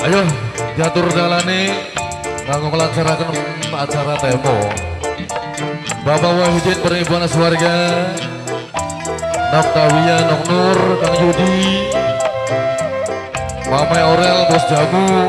Ayo jatuh dalane kanggo nglaksanaken acara temo. Bapak Wahidin Perhimpunan Keluarga Noktawia Nok Nur Kang Yudi Mama Aurel Bos Jamu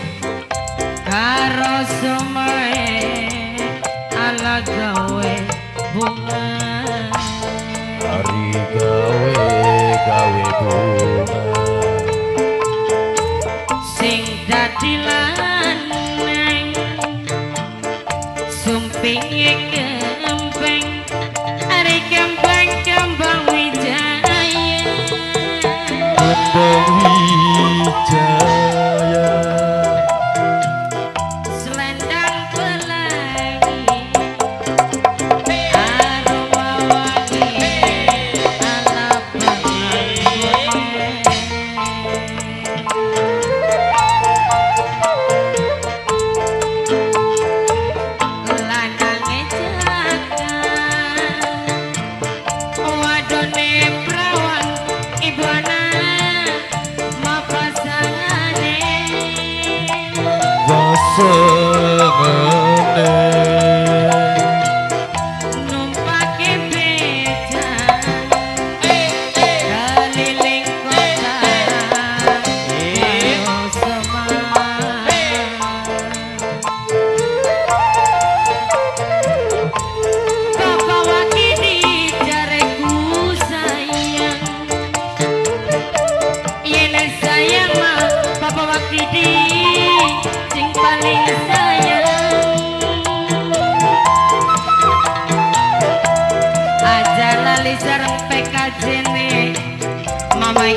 dadi lanang sumping kembang are kembang kembang wijaya. Kembang Wijaya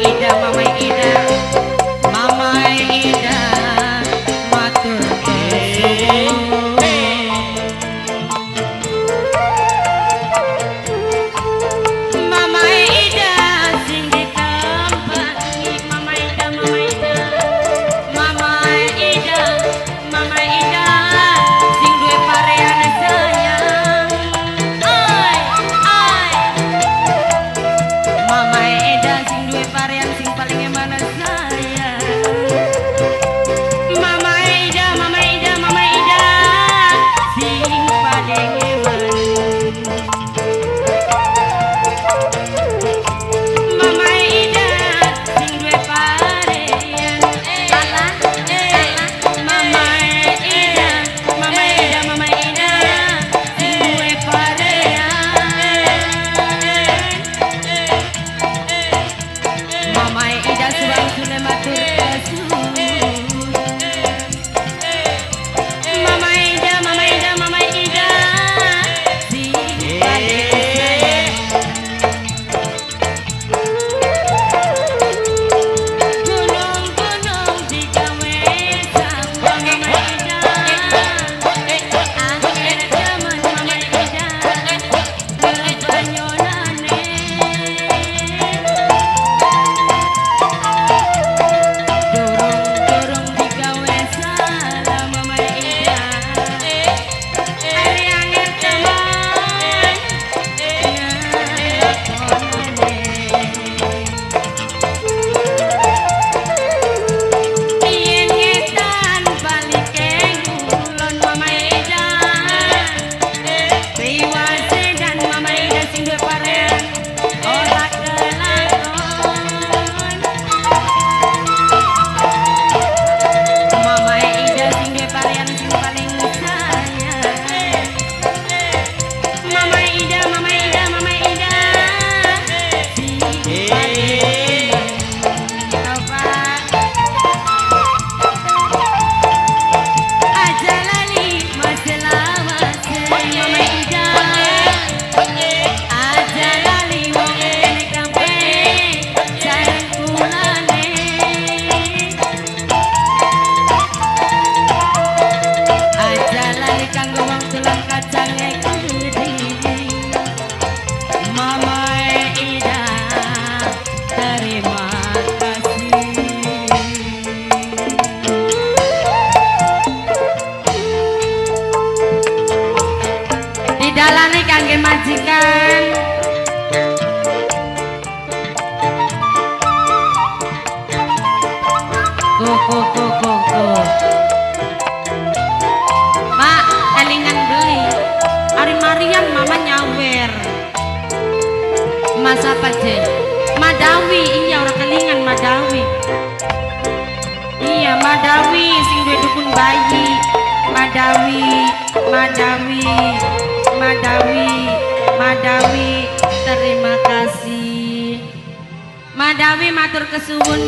ida Mas apa je? Madawi, iya orang kelingan Madawi. Iya Madawi, sing duwe dukun bayi. Madawi, Madawi, Madawi, Madawi. Terima kasih. Madawi matur kesuwun.